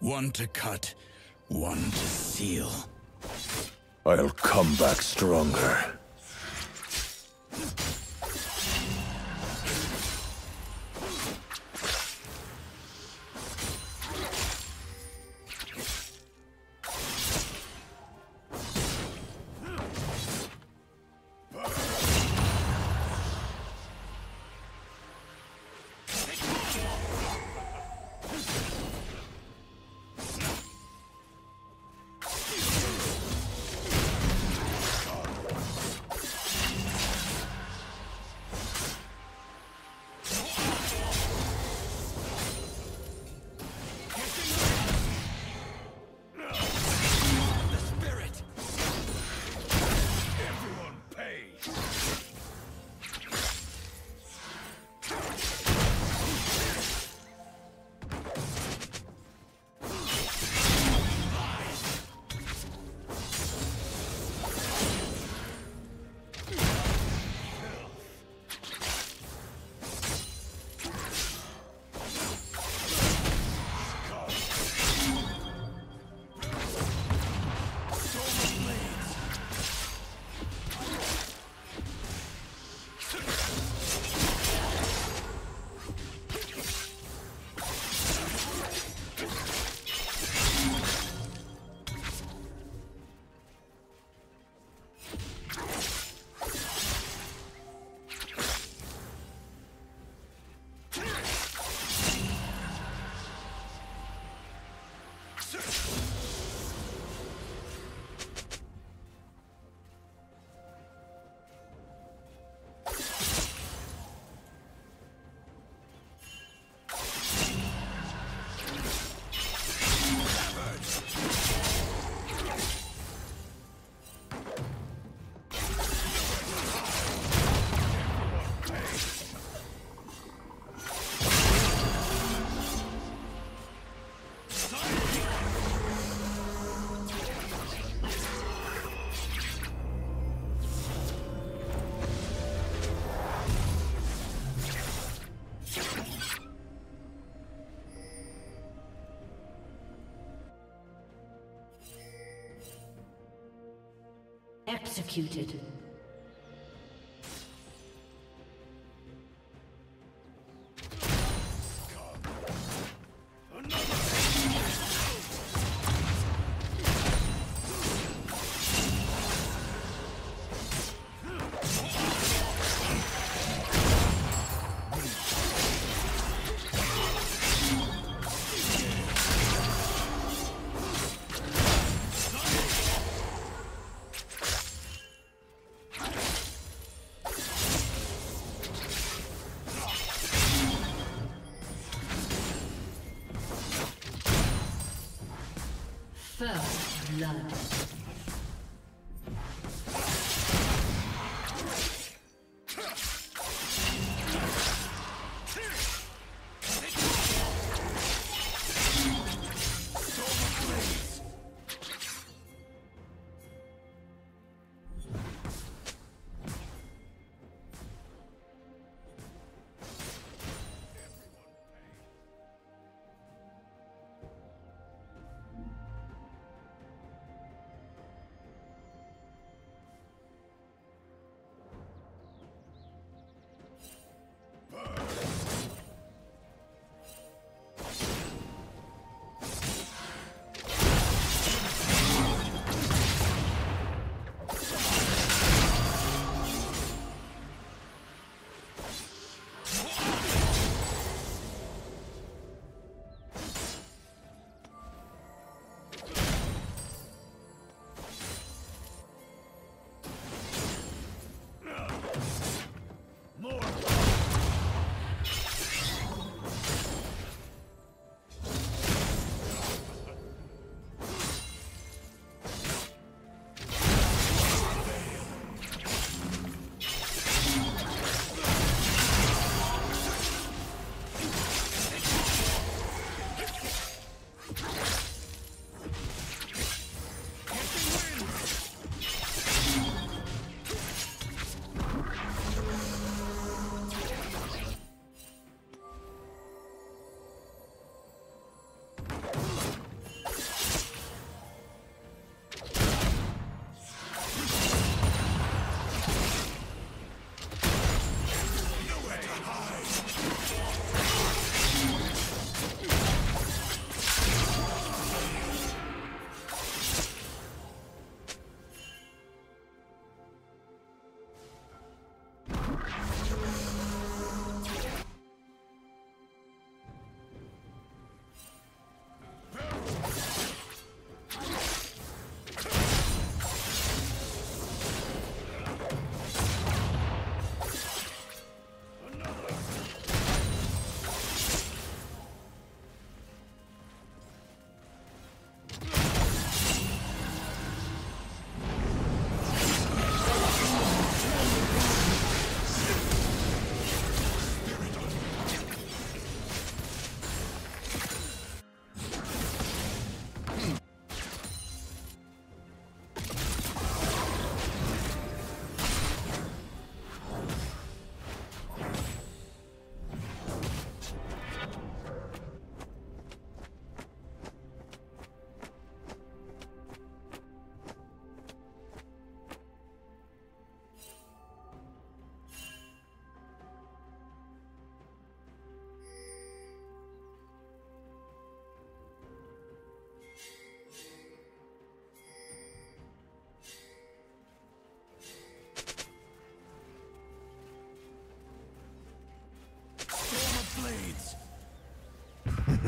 One to cut, one to seal. I'll come back stronger. Executed.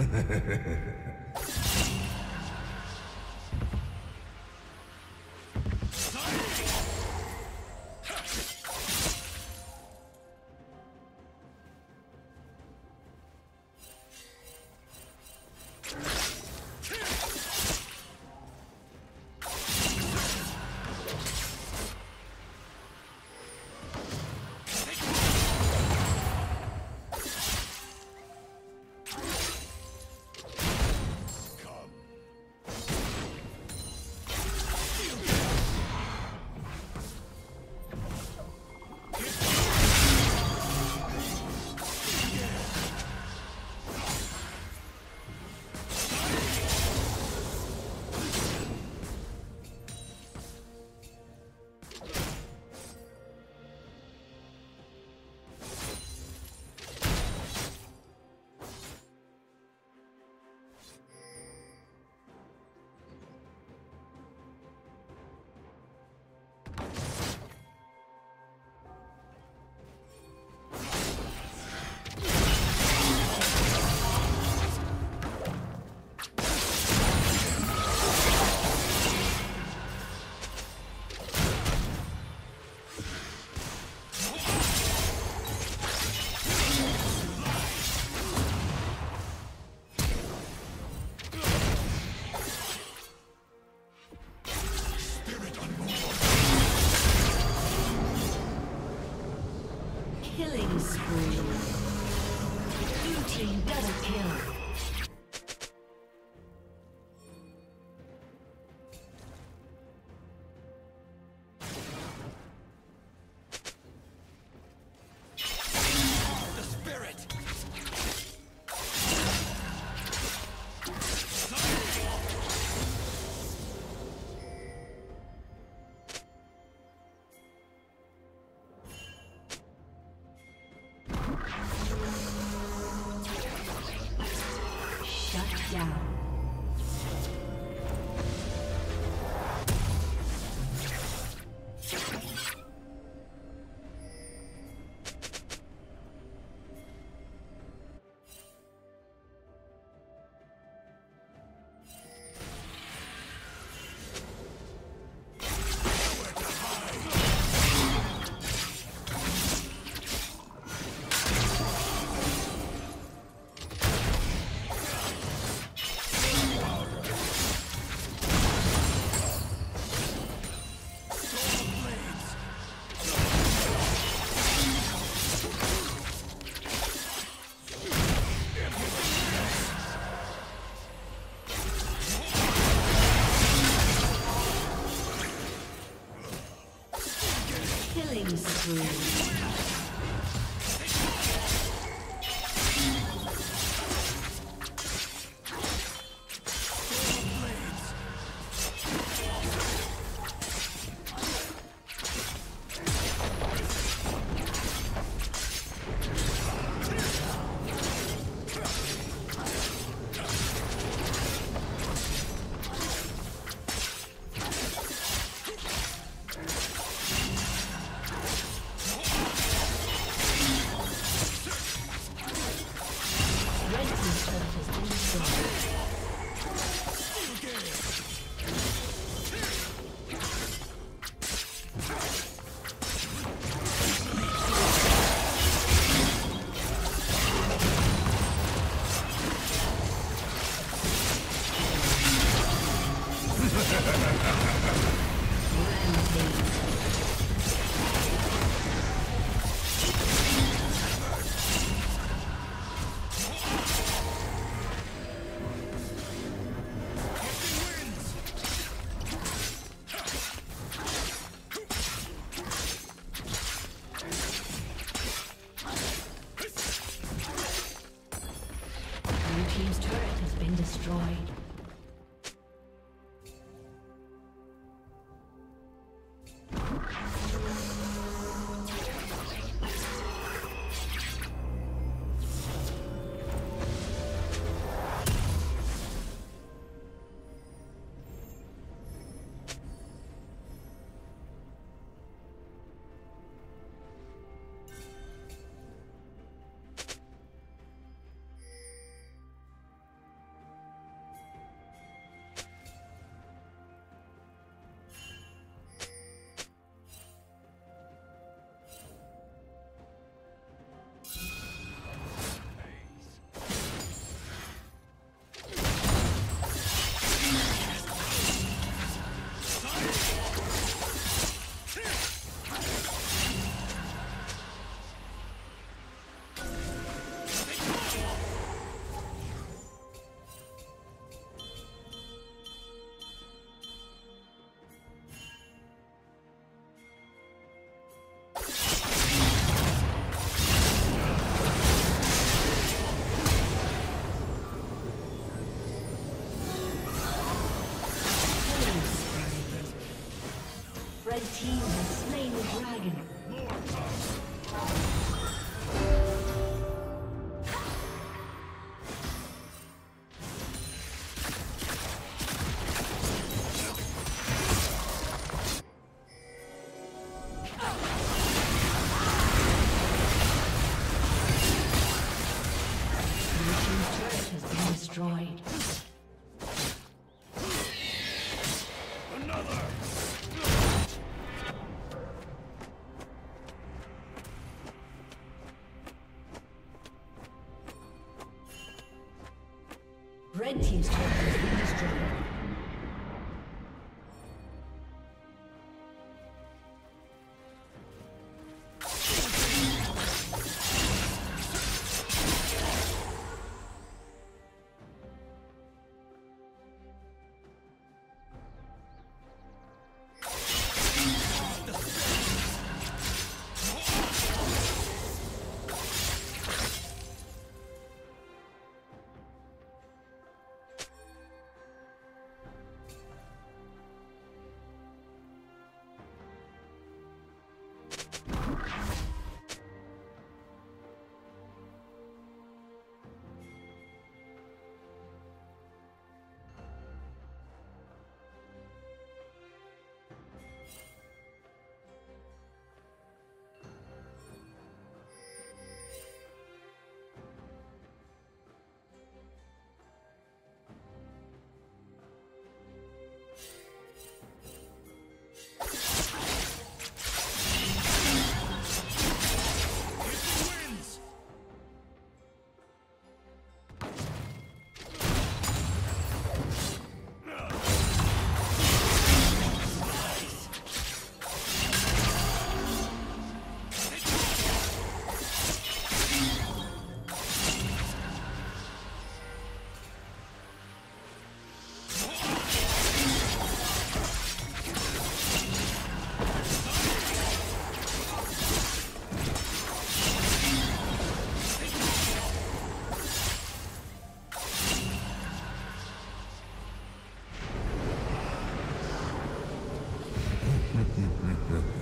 Destroyed.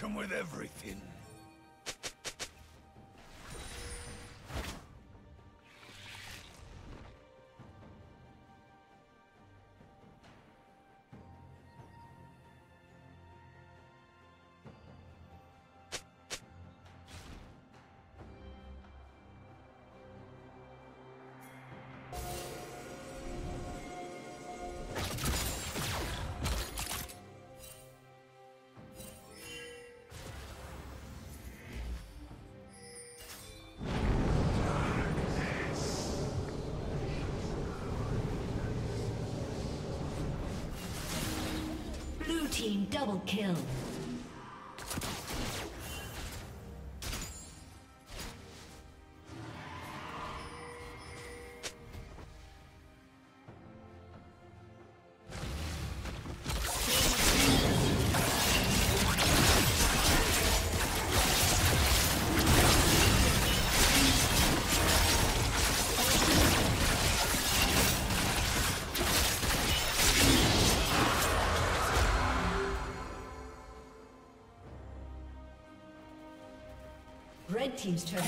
him with everything. team double kill. Team's turret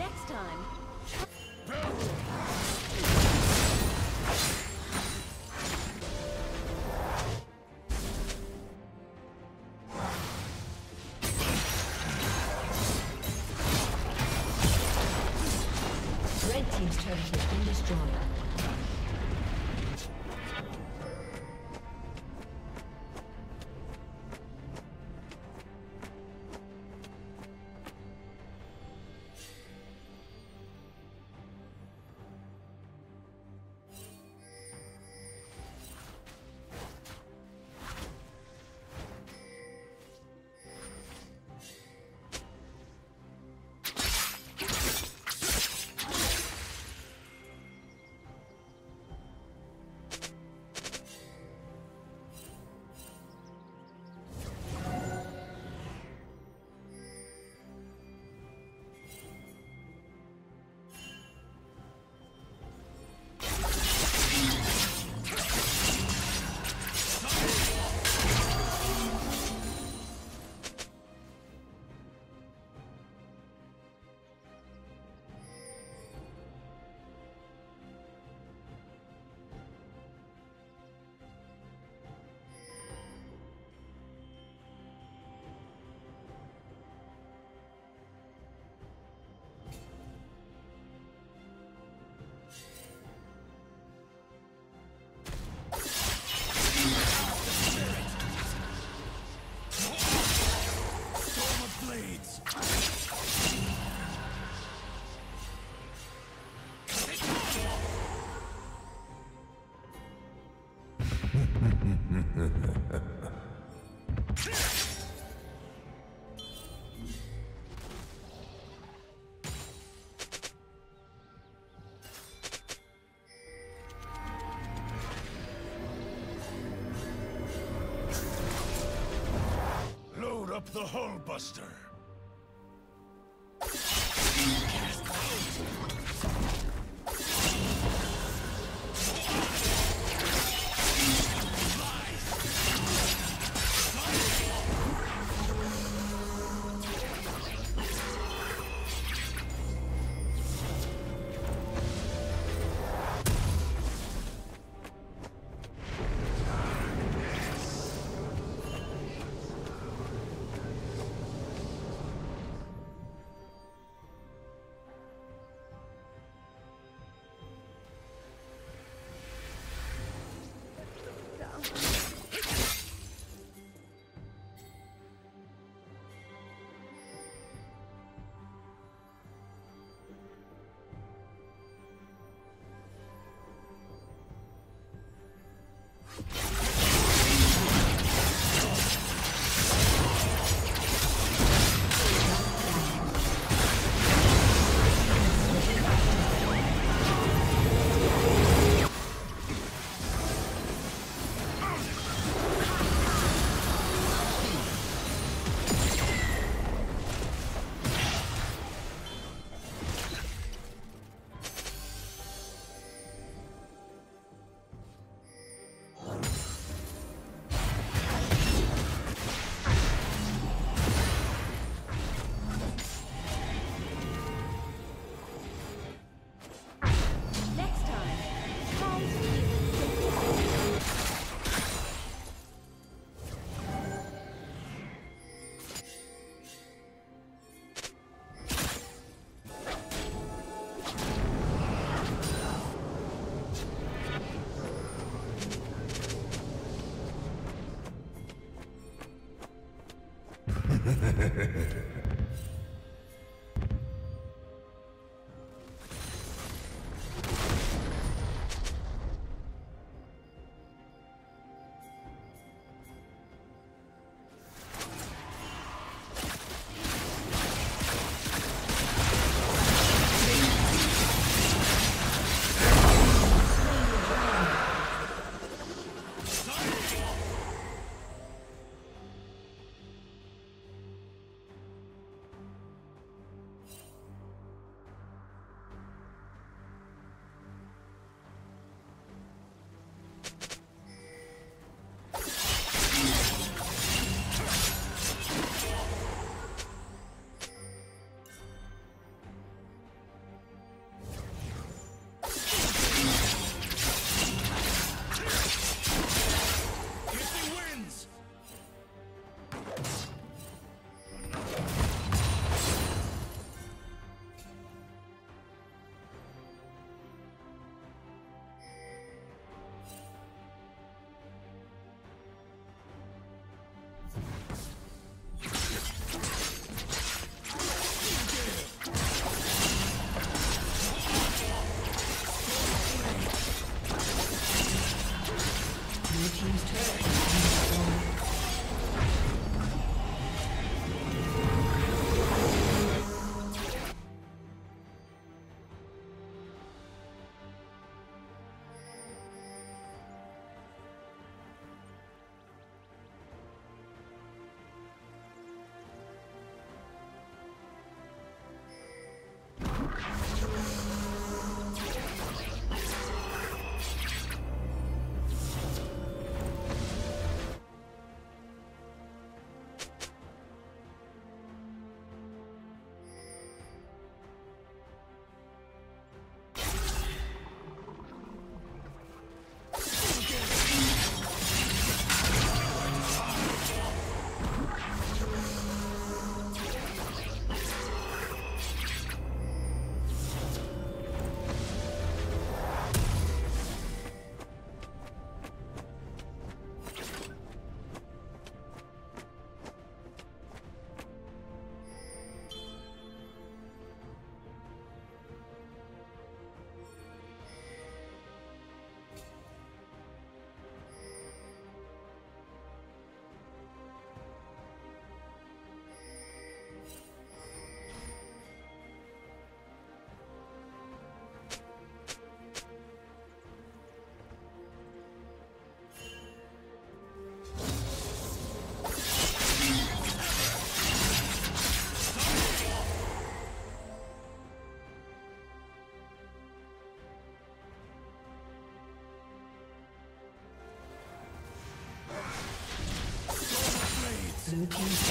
Next time, up the hull Team's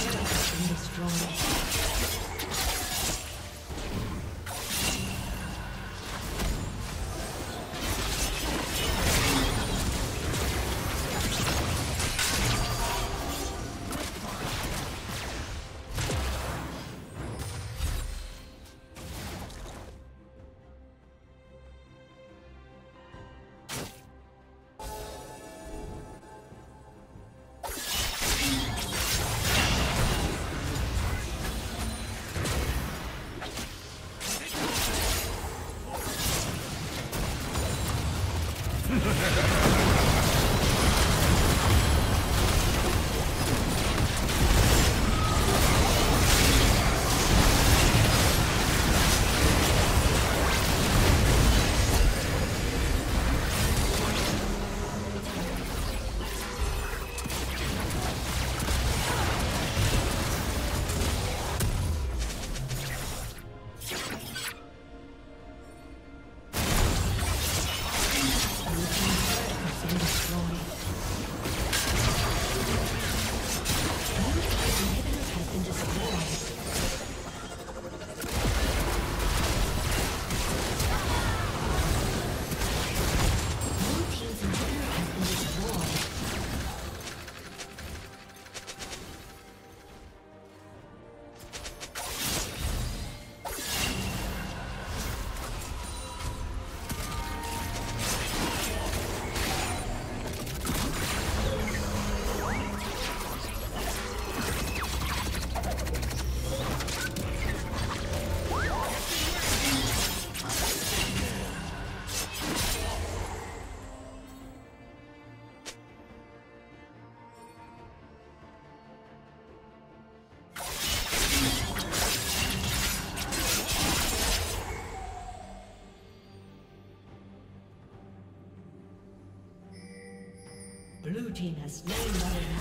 slain Baron